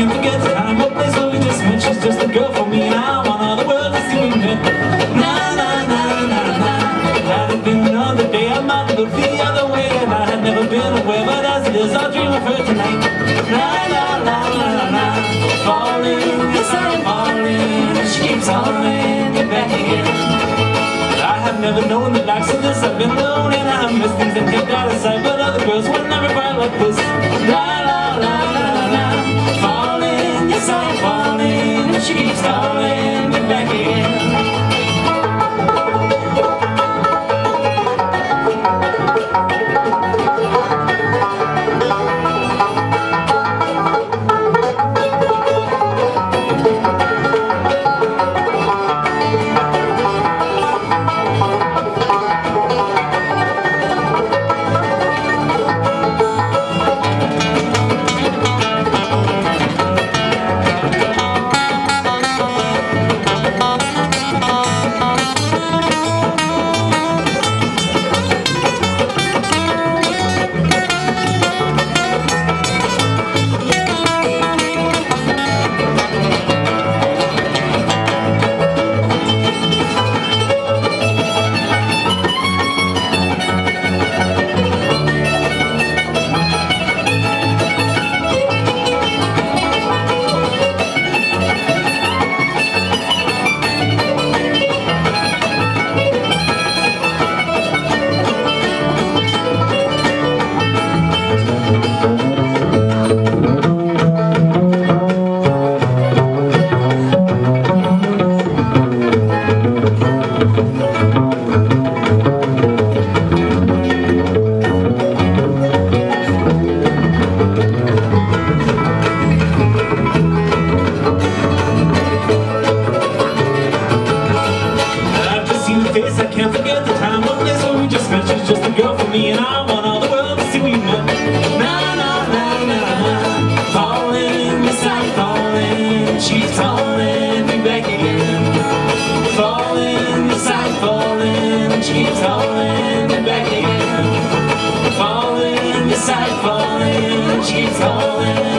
can't forget that I'm up there, so we just met. She's just a girl for me, and I want all the world to see me. Na na na na na. Had it been another day, I might have looked the other way, and I had never been aware. But as it is, I dream of her tonight. Na na na na na. Falling, yes I'm falling. She keeps hollering, get back again never known the likes of this I've been alone and I miss things that kept out of sight But other girls will never cry like this La la la falling, yes I am falling, and she keeps calling me back again. Thank place I can't forget the time or place where we just met She's just a girl for me and I want all the world to see. We met Nah, nah, nah, nah Falling, yes I'm falling. She's falling, be back again. Falling, yes I'm falling. She's falling, be back again. Falling, yes I'm falling. She's falling